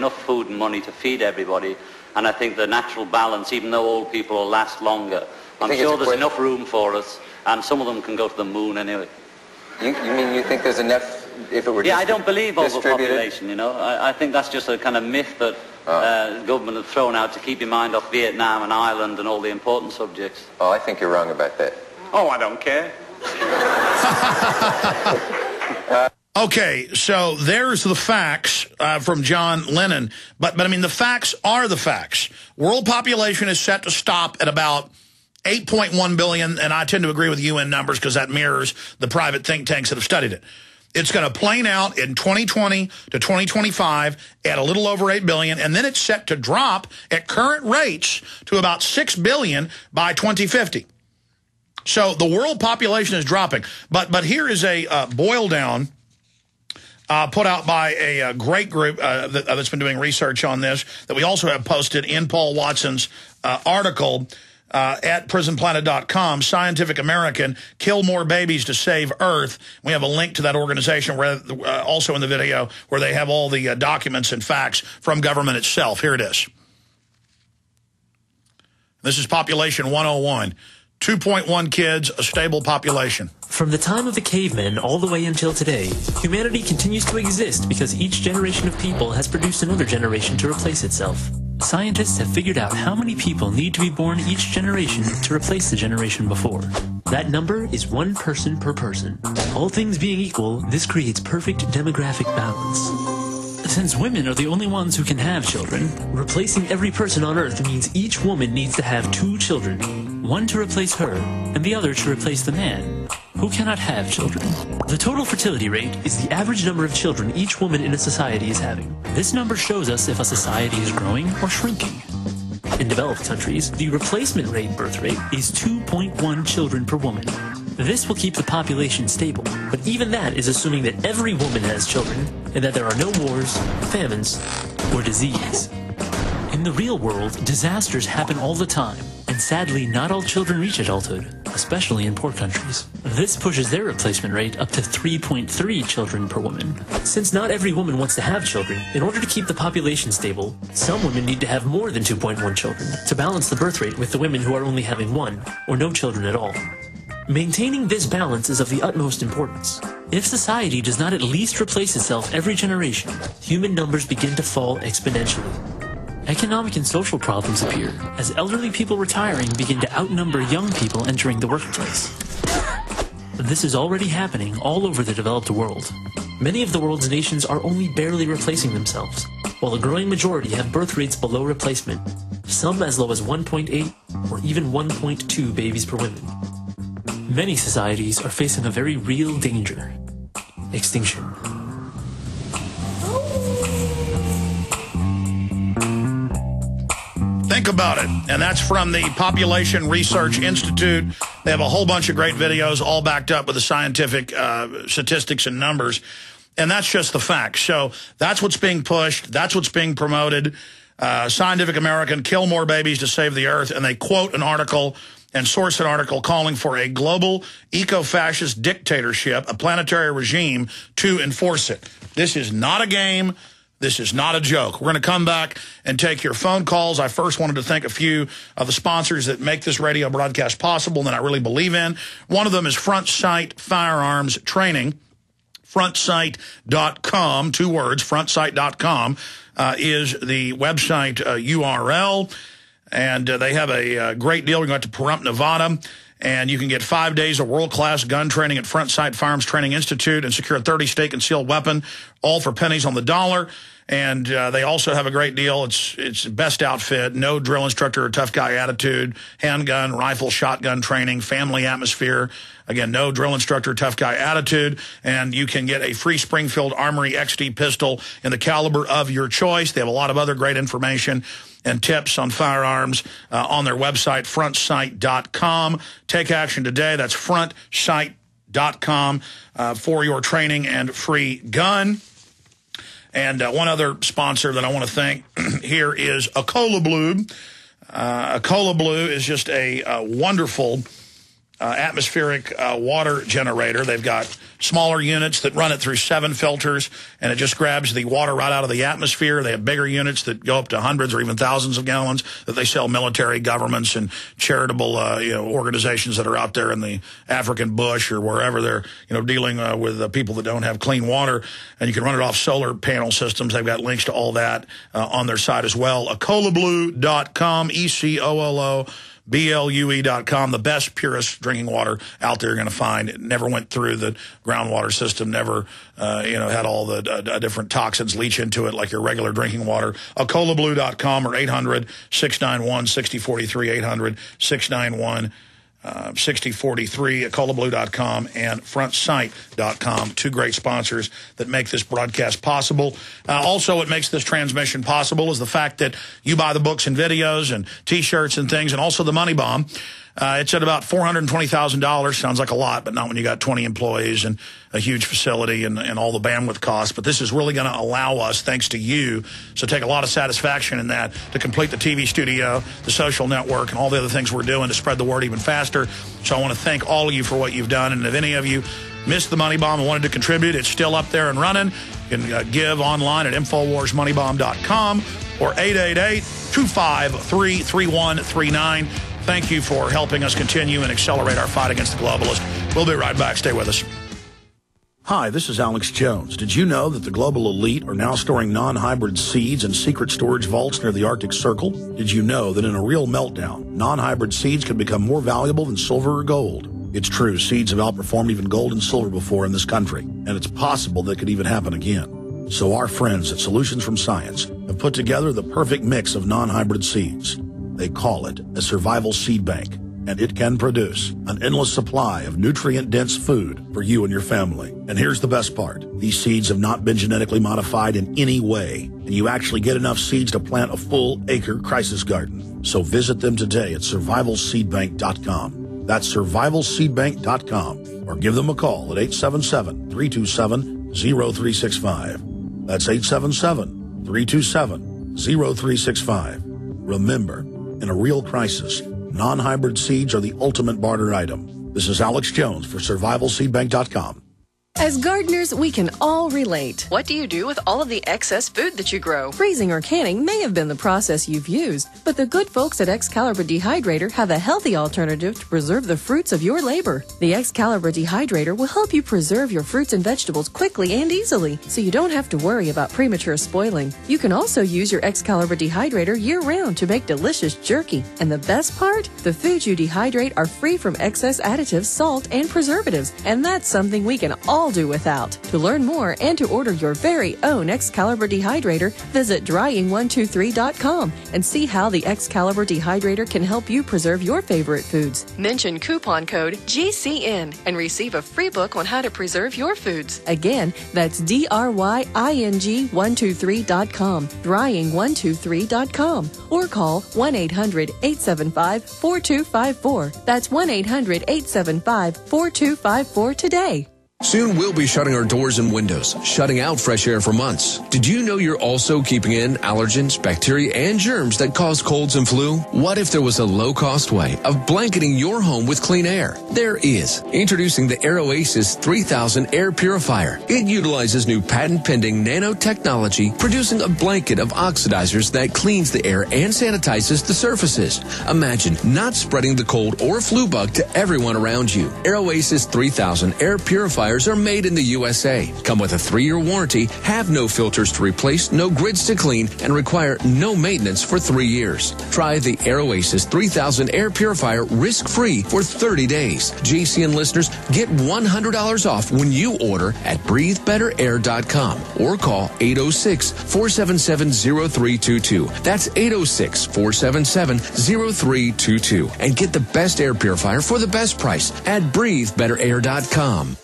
enough food and money to feed everybody. And I think the natural balance, even though old people will last longer, I'm sure there's enough room for us, and some of them can go to the moon anyway. You, you mean you think there's enough if it were Yeah, I don't believe overpopulation, you know. I, I, think that's just a kind of myth that oh. uh, the government have thrown out to keep your mind off Vietnam and Ireland and all the important subjects. Oh, I think you're wrong about that. Oh, I don't care. Okay, so there's the facts uh, from John Lennon. But, but I mean, the facts are the facts. World population is set to stop at about 8.1 billion, and I tend to agree with UN numbers because that mirrors the private think tanks that have studied it. It's going to plane out in 2020 to 2025 at a little over 8 billion, and then it's set to drop at current rates to about 6 billion by 2050. So the world population is dropping. But but here is a uh, boil down uh, put out by a, a great group uh, that, has uh, been doing research on this that we also have posted in Paul Watson's uh, article uh, at prisonplanet.com, Scientific American, Kill More Babies to Save Earth. We have a link to that organization where, uh, also in the video where they have all the documents and facts from government itself. Here it is. This is Population 101. 2.1 kids, a stable population. From the time of the cavemen all the way until today, humanity continues to exist because each generation of people has produced another generation to replace itself. Scientists have figured out how many people need to be born each generation to replace the generation before. That number is one person per person. All things being equal, this creates perfect demographic balance. Since women are the only ones who can have children, replacing every person on Earth means each woman needs to have two children, one to replace her, and the other to replace the man, who cannot have children. The total fertility rate is the average number of children each woman in a society is having. This number shows us if a society is growing or shrinking. In developed countries, the replacement rate birth rate is 2.1 children per woman, this will keep the population stable, but even that is assuming that every woman has children and that there are no wars, famines, or disease. In the real world, disasters happen all the time, and sadly, not all children reach adulthood, especially in poor countries. This pushes their replacement rate up to 3.3 children per woman. Since not every woman wants to have children, in order to keep the population stable, some women need to have more than 2.1 children to balance the birth rate with the women who are only having one, or no children at all. Maintaining this balance is of the utmost importance. If society does not at least replace itself every generation, human numbers begin to fall exponentially. Economic and social problems appear as elderly people retiring begin to outnumber young people entering the workplace. This is already happening all over the developed world. Many of the world's nations are only barely replacing themselves, while a growing majority have birth rates below replacement, some as low as 1.8 or even 1.2 babies per woman. Many societies are facing a very real danger extinction. Think about it. And that's from the Population Research Institute. They have a whole bunch of great videos all backed up with the scientific uh, statistics and numbers. And that's just the facts. So that's what's being pushed. That's what's being promoted. Uh, Scientific American, kill more babies to save the earth. And they quote an article and source an article calling for a global eco-fascist dictatorship, a planetary regime, to enforce it. This is not a game. This is not a joke. We're going to come back and take your phone calls. I first wanted to thank a few of the sponsors that make this radio broadcast possible and that I really believe in. One of them is Front Sight Firearms Training. FrontSight.com, two words, FrontSight.com uh, is the website uh, URL. And uh, they have a, uh, great deal. We're going to Pahrump, Nevada. And you can get five days of world-class gun training at Front Sight Firearms Training Institute and secure a 30-state concealed weapon, all for pennies on the dollar. And uh, they also have a great deal. It's it's best outfit, no drill instructor or tough guy attitude, handgun, rifle, shotgun training, family atmosphere. Again, no drill instructor, tough guy attitude. And you can get a free Springfield Armory XD pistol in the caliber of your choice. They have a lot of other great information and tips on firearms uh, on their website, frontsight.com. Take action today. That's frontsight.com uh, for your training and free gun. And uh, one other sponsor that I want to thank here is EcoloBlue. Uh, EcoloBlue is just a, a wonderful uh, atmospheric uh, water generator. They've got smaller units that run it through seven filters, and it just grabs the water right out of the atmosphere. They have bigger units that go up to hundreds or even thousands of gallons that they sell military, governments, and charitable uh, you know, organizations that are out there in the African bush or wherever they're you know dealing uh, with people that don't have clean water. And you can run it off solar panel systems. They've got links to all that uh, on their site as well. EcoloBlue.com, E-C-O-L-O. BLUE.com, the best, purest drinking water out there you're going to find. It never went through the groundwater system, never, uh, you know, had all the uh, different toxins leach into it like your regular drinking water. EcoloBlue.com or 800-691-6043, 800-691 uh, 6043 at EcoloBlue.com and frontsight.com. Two great sponsors that make this broadcast possible. Uh, also, what makes this transmission possible is the fact that you buy the books and videos and T-shirts and things, and also the Money Bomb. Uh, it's at about $420,000. Sounds like a lot, but not when you got 20 employees and a huge facility and, and all the bandwidth costs. But this is really going to allow us, thanks to you, so take a lot of satisfaction in that, to complete the TV studio, the social network, and all the other things we're doing to spread the word even faster. So I want to thank all of you for what you've done. And if any of you missed the Money Bomb and wanted to contribute, it's still up there and running. You can uh, give online at InfoWarsMoneyBomb.com or 888-253-3139. Thank you for helping us continue and accelerate our fight against the globalists. We'll be right back. Stay with us. Hi, this is Alex Jones. Did you know that the global elite are now storing non-hybrid seeds in secret storage vaults near the Arctic Circle? Did you know that in a real meltdown, non-hybrid seeds can become more valuable than silver or gold? It's true, seeds have outperformed even gold and silver before in this country, and it's possible that could even happen again. So our friends at Solutions from Science have put together the perfect mix of non-hybrid seeds. They call it a survival seed bank, and it can produce an endless supply of nutrient-dense food for you and your family. And here's the best part. These seeds have not been genetically modified in any way, and you actually get enough seeds to plant a full acre crisis garden. So visit them today at survivalseedbank.com. That's survivalseedbank.com or give them a call at 877-327-0365. That's 877-327-0365. Remember, in a real crisis, non-hybrid seeds are the ultimate barter item. This is Alex Jones for SurvivalSeedBank.com. As gardeners, we can all relate. What do you do with all of the excess food that you grow? Freezing or canning may have been the process you've used, but the good folks at Excalibur Dehydrator have a healthy alternative to preserve the fruits of your labor. The Excalibur Dehydrator will help you preserve your fruits and vegetables quickly and easily, so you don't have to worry about premature spoiling. You can also use your Excalibur Dehydrator year round to make delicious jerky. And the best part? The foods you dehydrate are free from excess additives, salt, and preservatives, and that's something we can all all do without. To learn more and to order your very own Excalibur dehydrator, visit drying123.com and see how the Excalibur dehydrator can help you preserve your favorite foods. Mention coupon code GCN and receive a free book on how to preserve your foods. Again, that's D R Y I N G 123.com, drying123.com, or call 1 800 875 4254. That's 1 800 875 4254 today. Soon we'll be shutting our doors and windows, shutting out fresh air for months. Did you know you're also keeping in allergens, bacteria, and germs that cause colds and flu? What if there was a low cost way of blanketing your home with clean air? There is. Introducing the AirOasis 3000 Air Purifier. It utilizes new patent pending nanotechnology, producing a blanket of oxidizers that cleans the air and sanitizes the surfaces. Imagine not spreading the cold or flu bug to everyone around you. AirOasis 3000 Air Purifier are made in the USA, come with a three-year warranty, have no filters to replace, no grids to clean, and require no maintenance for three years. Try the AirOasis 3000 Air Purifier risk-free for 30 days. GCN listeners get $100 off when you order at breathebetterair.com or call 806-477-0322. That's 806-477-0322 and get the best air purifier for the best price at breathebetterair.com.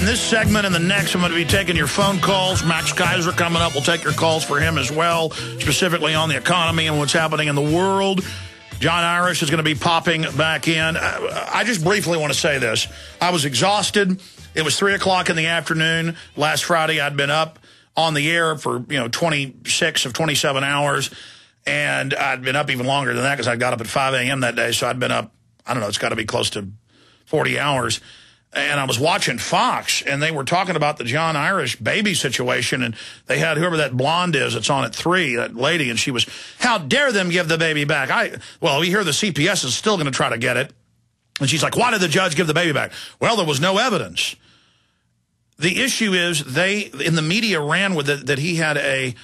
in this segment and the next, I'm going to be taking your phone calls. Max Keiser coming up. We'll take your calls for him as well, specifically on the economy and what's happening in the world. John Irish is going to be popping back in. I, I just briefly want to say this. I was exhausted. It was 3 o'clock in the afternoon last Friday. I'd been up on the air for, you know, 26 of 27 hours. And I'd been up even longer than that because I got up at 5 a.m. that day. So I'd been up, I don't know, it's got to be close to 40 hours and I was watching Fox, and they were talking about the John Irish baby situation, and they had whoever that blonde is that's on at three, that lady, and she was, how dare them give the baby back? I Well, we hear the CPS is still going to try to get it. And she's like, why did the judge give the baby back? Well, there was no evidence. The issue is they, in the media, ran with it that he had a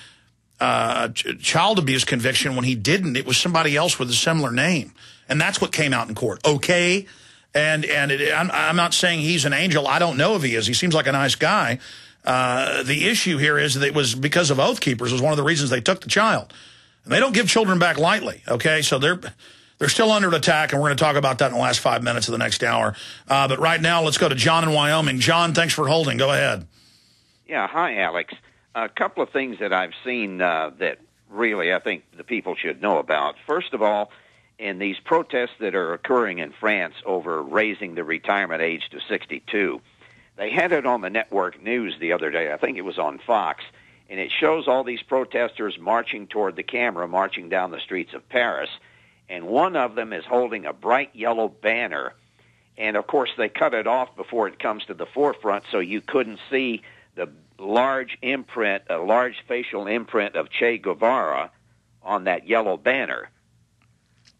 uh, child abuse conviction when he didn't. It was somebody else with a similar name. And that's what came out in court. Okay? And and it, I'm, I'm not saying he's an angel. I don't know if he is. He seems like a nice guy. Uh, the issue here is that it was because of Oath Keepers was one of the reasons they took the child. And they don't give children back lightly, okay? So they're they're still under attack, and we're going to talk about that in the last five minutes of the next hour. Uh, but right now, let's go to John in Wyoming. John, thanks for holding. Go ahead. Yeah, hi, Alex. A couple of things that I've seen uh, that really I think the people should know about. First of all, in these protests that are occurring in France over raising the retirement age to 62. They had it on the network news the other day. I think it was on Fox. And it shows all these protesters marching toward the camera, marching down the streets of Paris. And one of them is holding a bright yellow banner. And of course, they cut it off before it comes to the forefront, so you couldn't see the large imprint, a large facial imprint of Che Guevara on that yellow banner.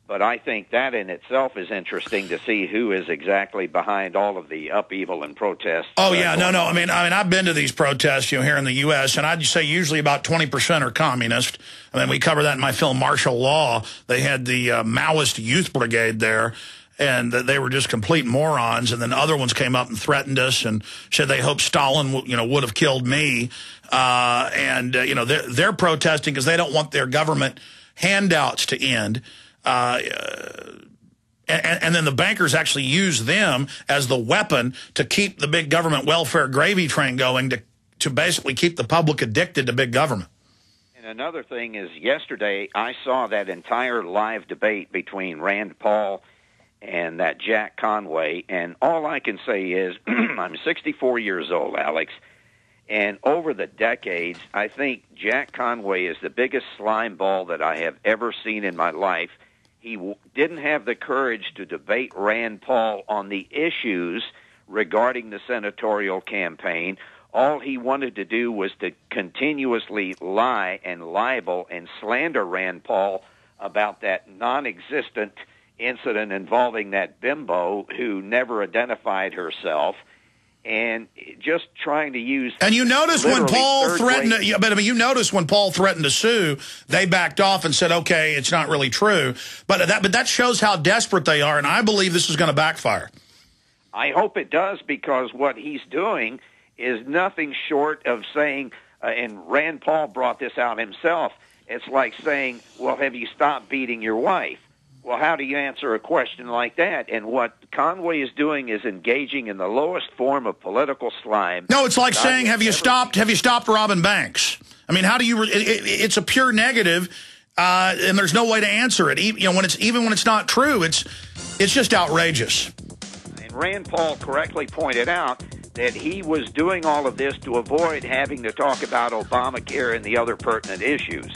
But I think that in itself is interesting to see who is exactly behind all of the upheaval and protests. Oh yeah, no, no. I mean, I mean, I've been to these protests, you know, here in the U.S., and I'd say usually about 20% are communist. I mean, we cover that in my film Martial Law. They had the uh, Maoist Youth Brigade there, and they were just complete morons. And then other ones came up and threatened us and said they hope Stalin, you know, would have killed me. Uh, and uh, you know, they're, they're protesting because they don't want their government handouts to end. Uh, and, and, then the bankers actually use them as the weapon to keep the big government welfare gravy train going to, to basically keep the public addicted to big government. And another thing is yesterday I saw that entire live debate between Rand Paul and that Jack Conway, and all I can say is I'm 64 years old, Alex, and over the decades, I think Jack Conway is the biggest slime ball that I have ever seen in my life – he didn't have the courage to debate Rand Paul on the issues regarding the senatorial campaign. All he wanted to do was to continuously lie and libel and slander Rand Paul about that non existent incident involving that bimbo who never identified herself and just trying to use. And you notice when Paul threatened, to, but I mean, you notice when Paul threatened to sue, they backed off and said, "Okay, it's not really true." But that, but that shows how desperate they are, and I believe this is going to backfire. I hope it does because what he's doing is nothing short of saying, uh, and Rand Paul brought this out himself. It's like saying, "Well, have you stopped beating your wife?" Well, how do you answer a question like that? And what Conway is doing is engaging in the lowest form of political slime. No, it's like saying, "Have you stopped? Have you stopped robbing banks?" I mean, how do you? It, it, it's a pure negative, uh, and there's no way to answer it. You know, when it's even when it's not true, it's it's just outrageous. And Rand Paul correctly pointed out that he was doing all of this to avoid having to talk about Obamacare and the other pertinent issues.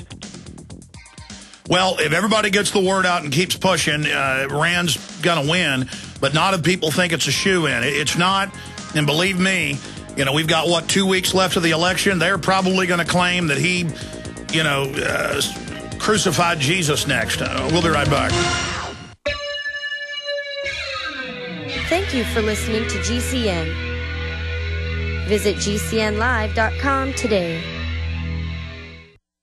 Well, if everybody gets the word out and keeps pushing, uh, Rand's going to win. But not if people think it's a shoe-in. It's not, and believe me, you know, we've got, what, two weeks left of the election? They're probably going to claim that he, you know, uh, crucified Jesus next. Uh, we'll be right back. Thank you for listening to GCN. Visit GCNlive.com today.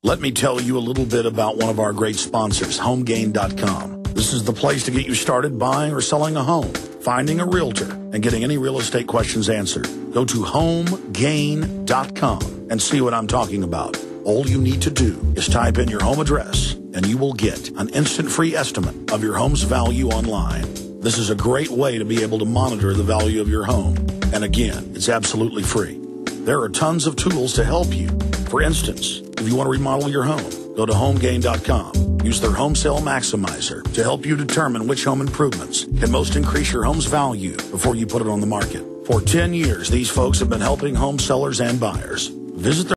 Let me tell you a little bit about one of our great sponsors, HomeGain.com. This is the place to get you started buying or selling a home, finding a realtor, and getting any real estate questions answered. Go to HomeGain.com and see what I'm talking about. All you need to do is type in your home address and you will get an instant free estimate of your home's value online. This is a great way to be able to monitor the value of your home. And again, it's absolutely free. There are tons of tools to help you. For instance, if you want to remodel your home, Go to homegain.com. Use their home sale maximizer to help you determine which home improvements can most increase your home's value before you put it on the market. For 10 years, these folks have been helping home sellers and buyers. Visit their